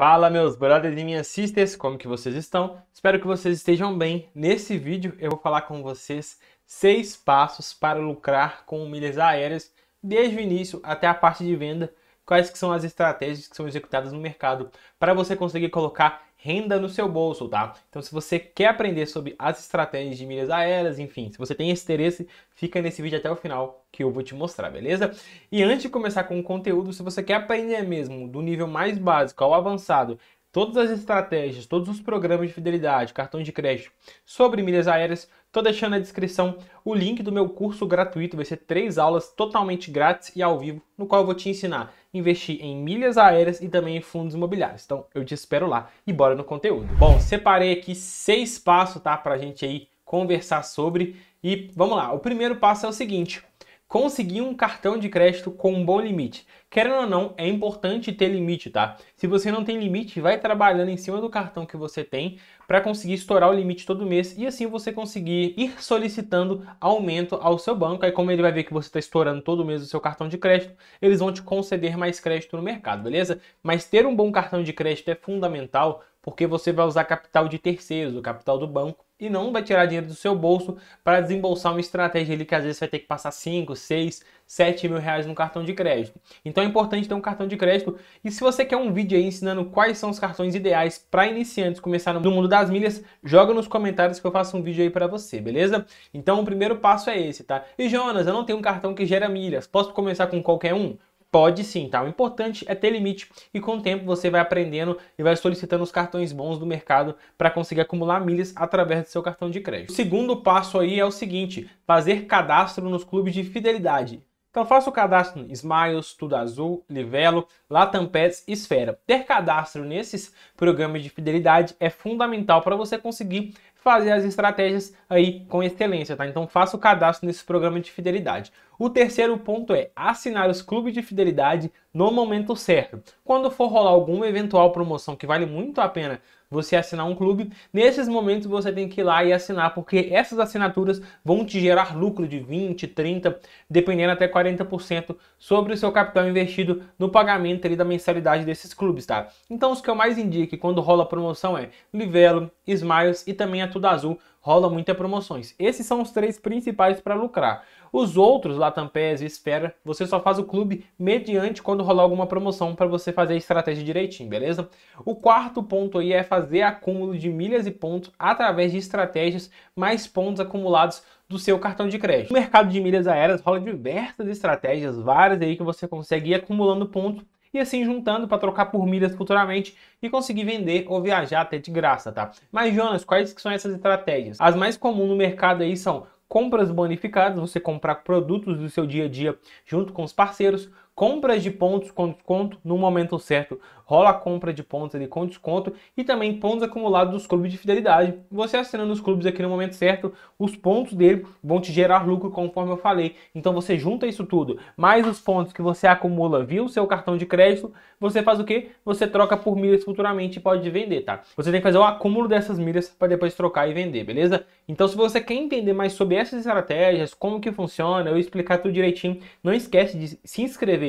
Fala meus brothers e minhas sisters, como que vocês estão? Espero que vocês estejam bem. Nesse vídeo eu vou falar com vocês seis passos para lucrar com milhas aéreas desde o início até a parte de venda, quais que são as estratégias que são executadas no mercado para você conseguir colocar renda no seu bolso, tá? Então, se você quer aprender sobre as estratégias de milhas aéreas, enfim, se você tem esse interesse, fica nesse vídeo até o final que eu vou te mostrar, beleza? E antes de começar com o conteúdo, se você quer aprender mesmo do nível mais básico ao avançado, todas as estratégias, todos os programas de fidelidade, cartão de crédito sobre milhas aéreas, Tô deixando na descrição o link do meu curso gratuito, vai ser três aulas totalmente grátis e ao vivo, no qual eu vou te ensinar a investir em milhas aéreas e também em fundos imobiliários. Então eu te espero lá e bora no conteúdo. Bom, separei aqui seis passos, tá, pra gente aí conversar sobre e vamos lá. O primeiro passo é o seguinte: conseguir um cartão de crédito com um bom limite. Querendo ou não, é importante ter limite, tá? Se você não tem limite, vai trabalhando em cima do cartão que você tem para conseguir estourar o limite todo mês e assim você conseguir ir solicitando aumento ao seu banco. Aí como ele vai ver que você está estourando todo mês o seu cartão de crédito, eles vão te conceder mais crédito no mercado, beleza? Mas ter um bom cartão de crédito é fundamental porque você vai usar capital de terceiros, o capital do banco, e não vai tirar dinheiro do seu bolso para desembolsar uma estratégia ali que às vezes vai ter que passar 5, 6, 7 mil reais no cartão de crédito. Então é importante ter um cartão de crédito. E se você quer um vídeo aí ensinando quais são os cartões ideais para iniciantes começar no mundo das milhas, joga nos comentários que eu faço um vídeo aí para você, beleza? Então o primeiro passo é esse, tá? E Jonas, eu não tenho um cartão que gera milhas, posso começar com qualquer um? Pode sim, tá? O importante é ter limite e com o tempo você vai aprendendo e vai solicitando os cartões bons do mercado para conseguir acumular milhas através do seu cartão de crédito. O segundo passo aí é o seguinte: fazer cadastro nos clubes de fidelidade. Então faça o cadastro em Smiles, Tudo Azul, Livelo, Latam Pets e Esfera. Ter cadastro nesses programas de fidelidade é fundamental para você conseguir fazer as estratégias aí com excelência, tá? Então faça o cadastro nesse programa de fidelidade. O terceiro ponto é assinar os clubes de fidelidade no momento certo. Quando for rolar alguma eventual promoção que vale muito a pena você assinar um clube, nesses momentos você tem que ir lá e assinar, porque essas assinaturas vão te gerar lucro de 20, 30, dependendo até 40% sobre o seu capital investido no pagamento ali da mensalidade desses clubes, tá? Então os que eu mais indico quando rola promoção é Livelo, Smiles e também a Tudo Azul, rola muitas promoções. Esses são os três principais para lucrar. Os outros, Latam PES e Esfera, você só faz o clube mediante quando rolar alguma promoção para você fazer a estratégia direitinho, beleza? O quarto ponto aí é fazer acúmulo de milhas e pontos através de estratégias mais pontos acumulados do seu cartão de crédito. No mercado de milhas aéreas rola diversas estratégias, várias aí que você consegue ir acumulando pontos e assim juntando para trocar por milhas futuramente e conseguir vender ou viajar até de graça, tá? Mas Jonas, quais que são essas estratégias? As mais comuns no mercado aí são compras bonificadas, você comprar produtos do seu dia a dia junto com os parceiros, compras de pontos com desconto no momento certo, rola a compra de pontos ali com desconto e também pontos acumulados dos clubes de fidelidade. Você assinando os clubes aqui no momento certo, os pontos dele vão te gerar lucro conforme eu falei. Então você junta isso tudo, mais os pontos que você acumula via o seu cartão de crédito, você faz o que? Você troca por milhas futuramente e pode vender, tá? Você tem que fazer o acúmulo dessas milhas para depois trocar e vender, beleza? Então se você quer entender mais sobre essas estratégias, como que funciona, eu explicar tudo direitinho, não esquece de se inscrever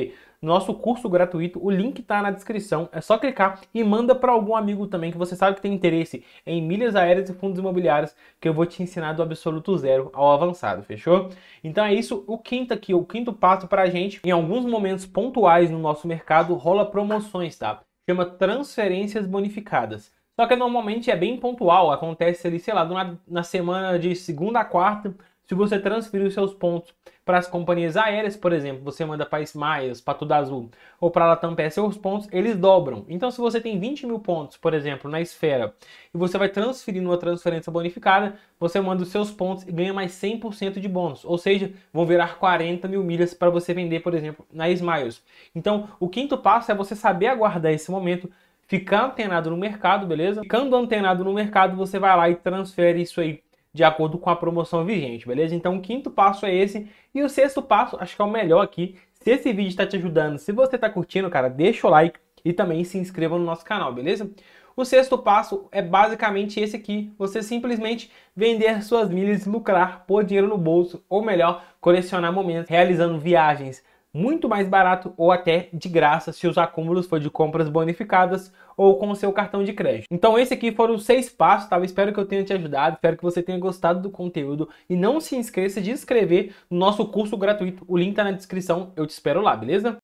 nosso curso gratuito, o link está na descrição, é só clicar e manda para algum amigo também que você sabe que tem interesse em milhas aéreas e fundos imobiliários, que eu vou te ensinar do absoluto zero ao avançado, fechou? Então é isso, o quinto aqui, o quinto passo para a gente, em alguns momentos pontuais no nosso mercado, rola promoções, tá? Chama transferências bonificadas. Só que normalmente é bem pontual, acontece ali, sei lá, na semana de segunda a quarta, se você transferir os seus pontos para as companhias aéreas, por exemplo, você manda para Smiles, para Tudo Azul ou para Latam PS, seus pontos eles dobram. Então, se você tem 20 mil pontos, por exemplo, na esfera, e você vai transferir numa transferência bonificada, você manda os seus pontos e ganha mais 100% de bônus. Ou seja, vão virar 40 mil milhas para você vender, por exemplo, na Smiles. Então, o quinto passo é você saber aguardar esse momento ficar antenado no mercado, beleza? Ficando antenado no mercado, você vai lá e transfere isso aí de acordo com a promoção vigente, beleza? Então o quinto passo é esse. E o sexto passo, acho que é o melhor aqui. Se esse vídeo está te ajudando, se você está curtindo, cara, deixa o like e também se inscreva no nosso canal, beleza? O sexto passo é basicamente esse aqui: você simplesmente vender suas milhas lucrar, pôr dinheiro no bolso, ou melhor, colecionar momentos, realizando viagens muito mais barato ou até de graça se os acúmulos for de compras bonificadas ou com o seu cartão de crédito. Então esse aqui foram os seis passos, tá? Eu espero que eu tenha te ajudado, espero que você tenha gostado do conteúdo e não se esqueça de inscrever no nosso curso gratuito. O link tá na descrição, eu te espero lá, beleza?